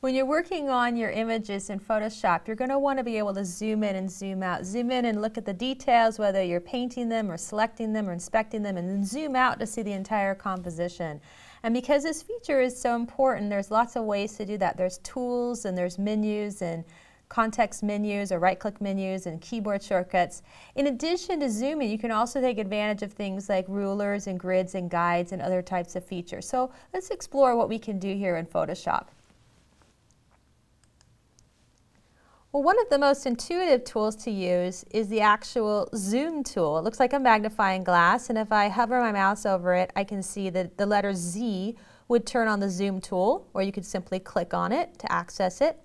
When you're working on your images in Photoshop, you're going to want to be able to zoom in and zoom out. Zoom in and look at the details, whether you're painting them or selecting them or inspecting them, and then zoom out to see the entire composition. And because this feature is so important, there's lots of ways to do that. There's tools and there's menus and context menus or right-click menus and keyboard shortcuts. In addition to zooming, you can also take advantage of things like rulers and grids and guides and other types of features. So let's explore what we can do here in Photoshop. Well, one of the most intuitive tools to use is the actual zoom tool. It looks like a magnifying glass, and if I hover my mouse over it, I can see that the letter Z would turn on the zoom tool, or you could simply click on it to access it.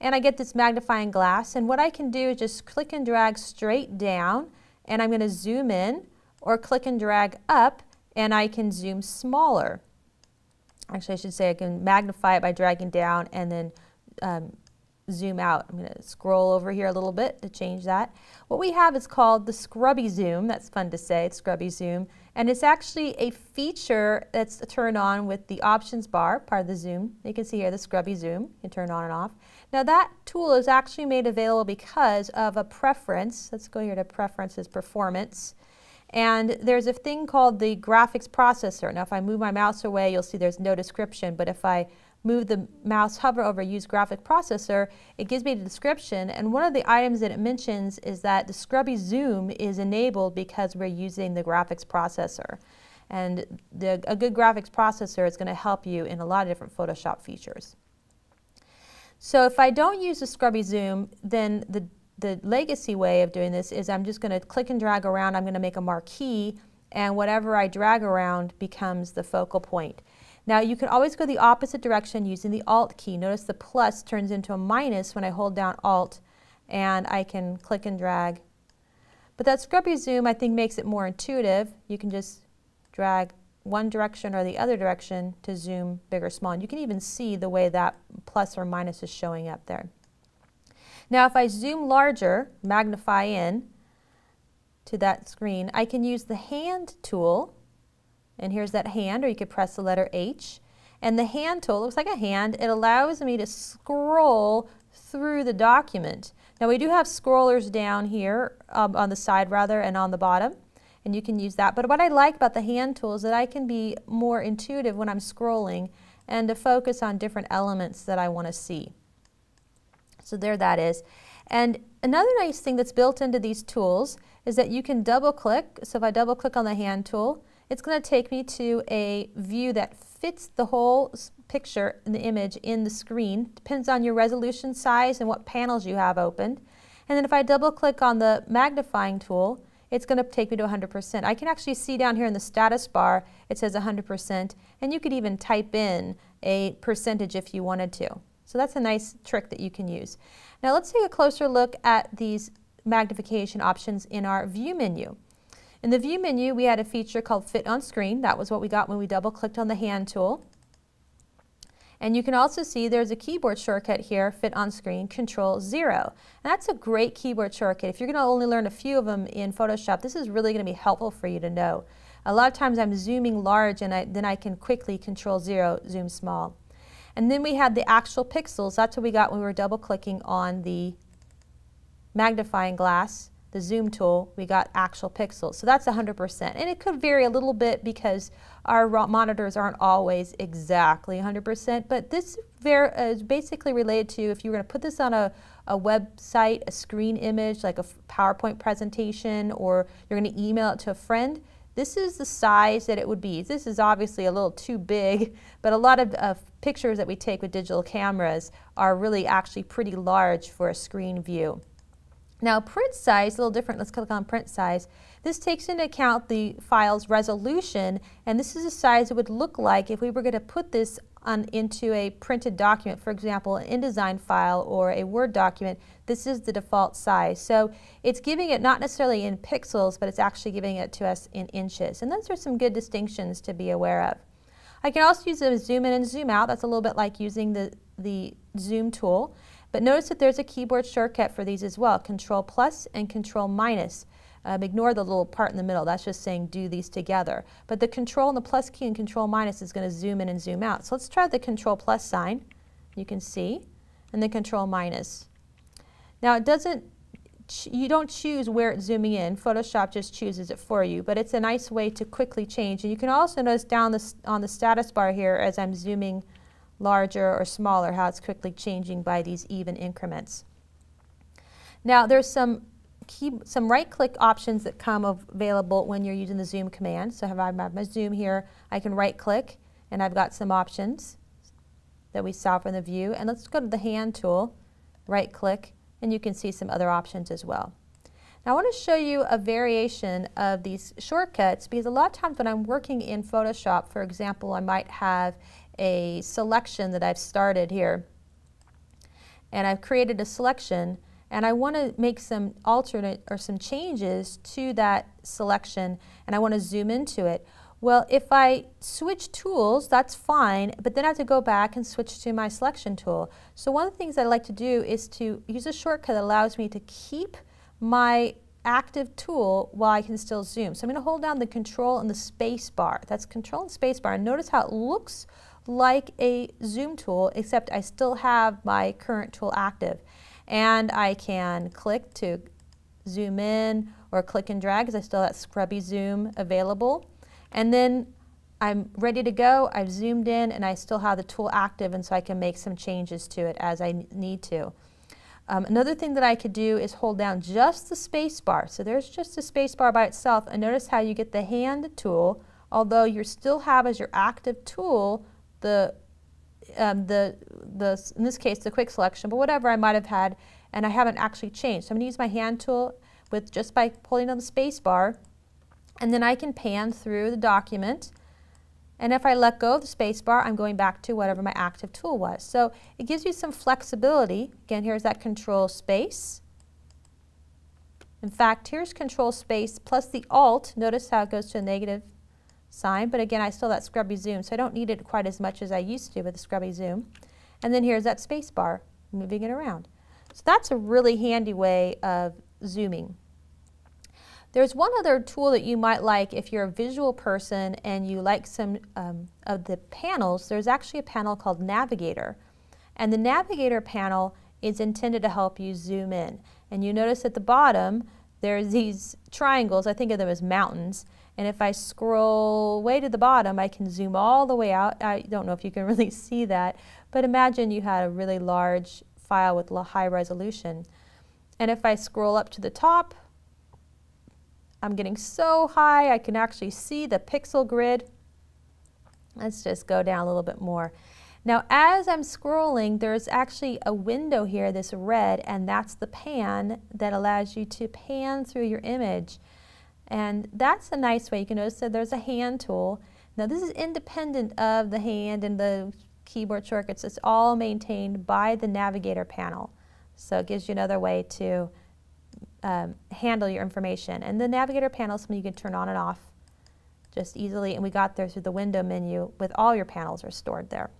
And I get this magnifying glass, and what I can do is just click and drag straight down, and I'm going to zoom in, or click and drag up, and I can zoom smaller. Actually, I should say I can magnify it by dragging down and then um, zoom out. I'm going to scroll over here a little bit to change that. What we have is called the scrubby zoom. That's fun to say, scrubby zoom. And it's actually a feature that's turned on with the options bar, part of the zoom. You can see here the scrubby zoom. You can turn on and off. Now that tool is actually made available because of a preference. Let's go here to preferences, performance. And there's a thing called the graphics processor. Now if I move my mouse away, you'll see there's no description, but if I move the mouse, hover over use graphic processor, it gives me the description. And one of the items that it mentions is that the scrubby zoom is enabled because we're using the graphics processor. And the, a good graphics processor is going to help you in a lot of different Photoshop features. So if I don't use the scrubby zoom, then the, the legacy way of doing this is I'm just going to click and drag around. I'm going to make a marquee, and whatever I drag around becomes the focal point. Now you can always go the opposite direction using the Alt key. Notice the plus turns into a minus when I hold down Alt and I can click and drag. But that scrubby zoom I think makes it more intuitive. You can just drag one direction or the other direction to zoom big or small. And you can even see the way that plus or minus is showing up there. Now if I zoom larger, magnify in to that screen, I can use the hand tool and here's that hand, or you could press the letter H. And the hand tool looks like a hand. It allows me to scroll through the document. Now we do have scrollers down here, um, on the side rather, and on the bottom. And you can use that. But what I like about the hand tool is that I can be more intuitive when I'm scrolling and to focus on different elements that I want to see. So there that is. And another nice thing that's built into these tools is that you can double click. So if I double click on the hand tool, it's going to take me to a view that fits the whole picture in the image in the screen. Depends on your resolution size and what panels you have opened. And then if I double click on the magnifying tool, it's going to take me to 100%. I can actually see down here in the status bar, it says 100%, and you could even type in a percentage if you wanted to. So that's a nice trick that you can use. Now let's take a closer look at these magnification options in our view menu. In the View menu, we had a feature called Fit on Screen. That was what we got when we double-clicked on the hand tool. And you can also see there's a keyboard shortcut here, Fit on Screen, Control 0. And that's a great keyboard shortcut. If you're going to only learn a few of them in Photoshop, this is really going to be helpful for you to know. A lot of times I'm zooming large and I, then I can quickly Control 0, zoom small. And then we had the actual pixels. That's what we got when we were double-clicking on the magnifying glass the zoom tool, we got actual pixels. So that's 100%. And it could vary a little bit because our monitors aren't always exactly 100%, but this is basically related to if you were going to put this on a, a website, a screen image, like a PowerPoint presentation, or you're going to email it to a friend, this is the size that it would be. This is obviously a little too big, but a lot of uh, pictures that we take with digital cameras are really actually pretty large for a screen view. Now print size, a little different, let's click on print size. This takes into account the file's resolution and this is the size it would look like if we were going to put this on, into a printed document, for example an InDesign file or a Word document, this is the default size. So it's giving it not necessarily in pixels, but it's actually giving it to us in inches. And those are some good distinctions to be aware of. I can also use a zoom in and zoom out. That's a little bit like using the, the zoom tool. But notice that there's a keyboard shortcut for these as well, Control plus and Control minus. Um, ignore the little part in the middle, that's just saying do these together. But the Control and the plus key and Control minus is going to zoom in and zoom out. So let's try the Control plus sign. you can see, and then control minus. Now it doesn't, you don't choose where it's zooming in. Photoshop just chooses it for you, but it's a nice way to quickly change. And you can also notice down the, on the status bar here as I'm zooming larger or smaller, how it's quickly changing by these even increments. Now there's some key, some right-click options that come available when you're using the zoom command. So if I have my zoom here, I can right-click, and I've got some options that we saw from the view. And let's go to the hand tool, right-click, and you can see some other options as well. Now I want to show you a variation of these shortcuts because a lot of times when I'm working in Photoshop, for example, I might have a selection that I've started here and I've created a selection and I want to make some alternate or some changes to that selection and I want to zoom into it. Well, if I switch tools, that's fine, but then I have to go back and switch to my selection tool. So one of the things I like to do is to use a shortcut that allows me to keep my active tool while I can still zoom. So I'm going to hold down the control and the space bar. That's control and space bar. And notice how it looks like a zoom tool, except I still have my current tool active. And I can click to zoom in or click and drag because I still have that scrubby zoom available. And then I'm ready to go, I've zoomed in and I still have the tool active and so I can make some changes to it as I need to. Um, another thing that I could do is hold down just the space bar. So there's just the space bar by itself and notice how you get the hand tool, although you still have as your active tool the, um, the, the, in this case, the quick selection, but whatever I might have had, and I haven't actually changed. So I'm going to use my hand tool with just by pulling on the space bar, and then I can pan through the document. And if I let go of the space bar, I'm going back to whatever my active tool was. So it gives you some flexibility. Again, here's that control space. In fact, here's control space plus the alt. Notice how it goes to a negative sign, but again, I still that scrubby zoom, so I don't need it quite as much as I used to with the scrubby zoom. And then here's that space bar, moving it around. So that's a really handy way of zooming. There's one other tool that you might like if you're a visual person and you like some um, of the panels. There's actually a panel called Navigator. And the Navigator panel is intended to help you zoom in. And you notice at the bottom, there's these triangles, I think of them as mountains, and if I scroll way to the bottom, I can zoom all the way out. I don't know if you can really see that, but imagine you had a really large file with high resolution. And if I scroll up to the top, I'm getting so high I can actually see the pixel grid. Let's just go down a little bit more. Now as I'm scrolling, there's actually a window here, this red, and that's the pan that allows you to pan through your image. And that's a nice way. You can notice that there's a hand tool. Now this is independent of the hand and the keyboard shortcuts. It's all maintained by the navigator panel. So it gives you another way to um, handle your information. And the navigator panel is something you can turn on and off just easily. And we got there through the window menu with all your panels are stored there.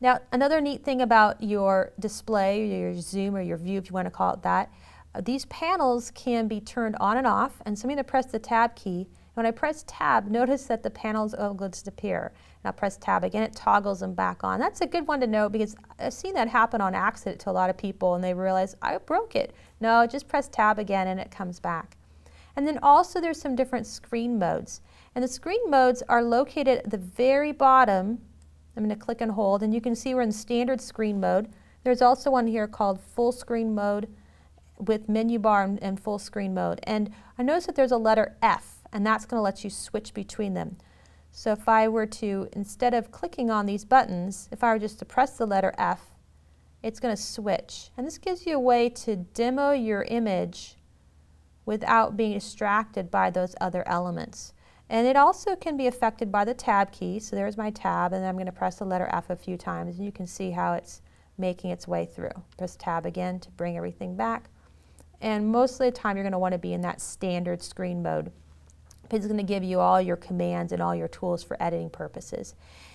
Now, another neat thing about your display, your zoom or your view, if you want to call it that, Uh, these panels can be turned on and off, and so I'm going to press the Tab key. When I press Tab, notice that the panels will disappear. And I'll press Tab again, it toggles them back on. That's a good one to know because I've seen that happen on accident to a lot of people and they realize, I broke it. No, just press Tab again and it comes back. And then also there's some different screen modes. And the screen modes are located at the very bottom. I'm going to click and hold, and you can see we're in standard screen mode. There's also one here called full screen mode, with menu bar and, and full screen mode. And I notice that there's a letter F, and that's going to let you switch between them. So if I were to, instead of clicking on these buttons, if I were just to press the letter F, it's going to switch. And this gives you a way to demo your image without being distracted by those other elements. And it also can be affected by the tab key. So there's my tab, and I'm going to press the letter F a few times, and you can see how it's making its way through. Press tab again to bring everything back. And most of the time you're going to want to be in that standard screen mode. It's going to give you all your commands and all your tools for editing purposes.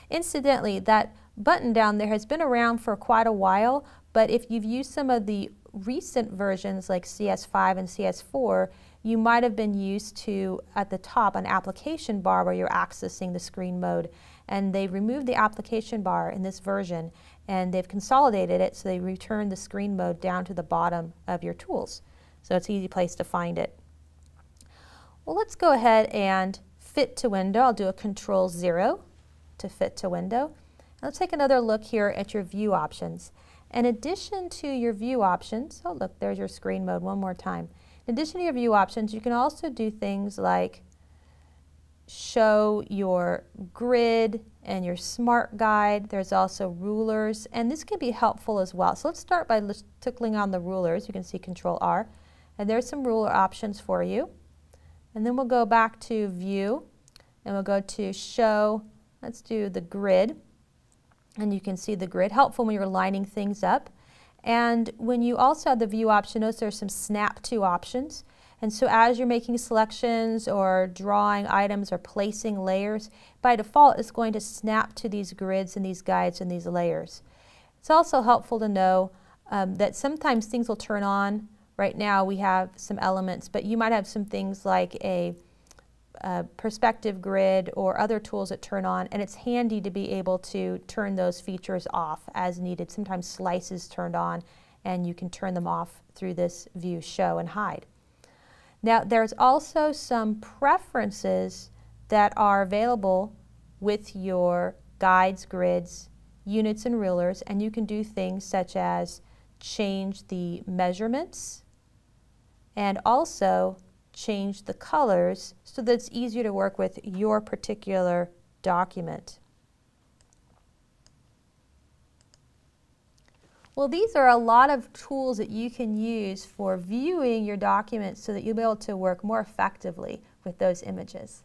Incidentally, that button down there has been around for quite a while, but if you've used some of the recent versions like CS5 and CS4, you might have been used to at the top an application bar where you're accessing the screen mode and they've removed the application bar in this version and they've consolidated it so they return the screen mode down to the bottom of your tools. So it's an easy place to find it. Well, let's go ahead and fit to window. I'll do a control zero to fit to window. let's take another look here at your view options. In addition to your view options, oh look, there's your screen mode one more time. In addition to your view options, you can also do things like show your grid and your smart guide. There's also rulers, and this can be helpful as well. So let's start by tickling on the rulers. You can see Control R, and there's some ruler options for you. And then we'll go back to View, and we'll go to Show. Let's do the grid, and you can see the grid. Helpful when you're lining things up. And when you also have the View option, notice there's some Snap To options. And so as you're making selections or drawing items or placing layers, by default it's going to snap to these grids and these guides and these layers. It's also helpful to know um, that sometimes things will turn on. Right now we have some elements, but you might have some things like a, a perspective grid or other tools that turn on, and it's handy to be able to turn those features off as needed. Sometimes slices turned on, and you can turn them off through this view show and hide. Now there's also some preferences that are available with your guides, grids, units, and rulers, and you can do things such as change the measurements and also change the colors so that it's easier to work with your particular document. Well, these are a lot of tools that you can use for viewing your documents so that you'll be able to work more effectively with those images.